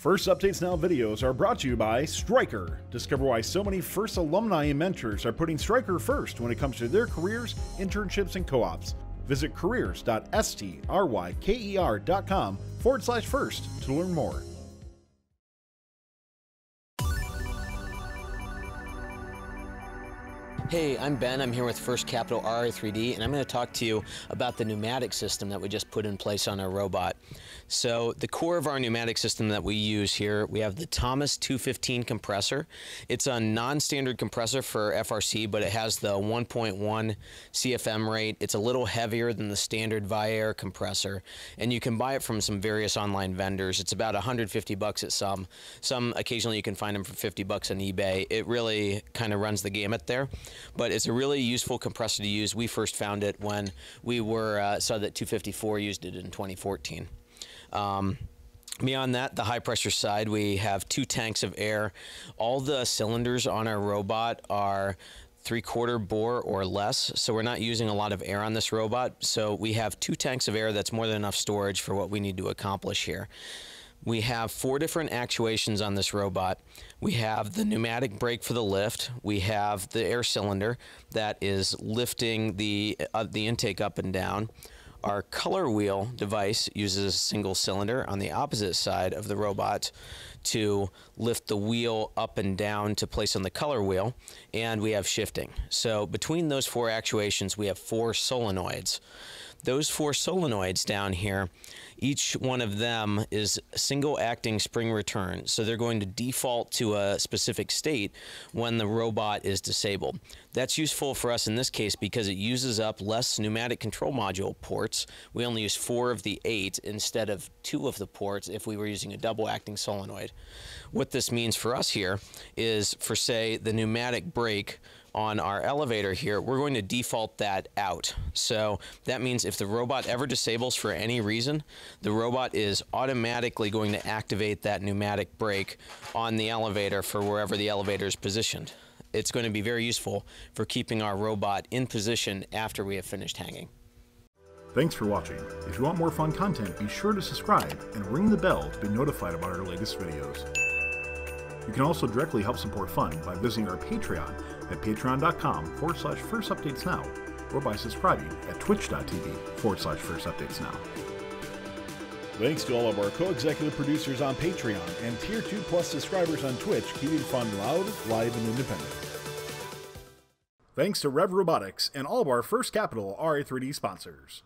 First Updates Now videos are brought to you by Stryker. Discover why so many FIRST alumni and mentors are putting Stryker first when it comes to their careers, internships, and co ops. Visit careers.stryker.com forward slash first to learn more. Hey, I'm Ben. I'm here with First Capital Ri3D, and I'm going to talk to you about the pneumatic system that we just put in place on our robot. So the core of our pneumatic system that we use here, we have the Thomas 215 compressor. It's a non-standard compressor for FRC, but it has the 1.1 CFM rate. It's a little heavier than the standard Viair compressor, and you can buy it from some various online vendors. It's about 150 bucks at some. Some occasionally you can find them for 50 bucks on eBay. It really kind of runs the gamut there but it's a really useful compressor to use. We first found it when we were uh, saw that 254 used it in 2014. Um, Beyond that, the high pressure side, we have two tanks of air. All the cylinders on our robot are three quarter bore or less, so we're not using a lot of air on this robot. So we have two tanks of air that's more than enough storage for what we need to accomplish here. We have four different actuations on this robot. We have the pneumatic brake for the lift. We have the air cylinder that is lifting the, uh, the intake up and down. Our color wheel device uses a single cylinder on the opposite side of the robot to lift the wheel up and down to place on the color wheel, and we have shifting. So between those four actuations, we have four solenoids. Those four solenoids down here, each one of them is single acting spring return. So they're going to default to a specific state when the robot is disabled. That's useful for us in this case because it uses up less pneumatic control module ports. We only use four of the eight instead of two of the ports if we were using a double acting solenoid. What this means for us here is for say the pneumatic brake on our elevator here, we're going to default that out. So that means if the robot ever disables for any reason, the robot is automatically going to activate that pneumatic brake on the elevator for wherever the elevator is positioned. It's going to be very useful for keeping our robot in position after we have finished hanging. Thanks for watching. If you want more fun content, be sure to subscribe and ring the bell to be notified about our latest videos. You can also directly help support Fun by visiting our Patreon at patreon.com forward slash first updates now or by subscribing at twitch.tv forward slash first updates now. Thanks to all of our co-executive producers on Patreon and Tier 2 Plus subscribers on Twitch, keeping fun loud, live, and independent. Thanks to Rev Robotics and all of our First Capital Ri3D sponsors.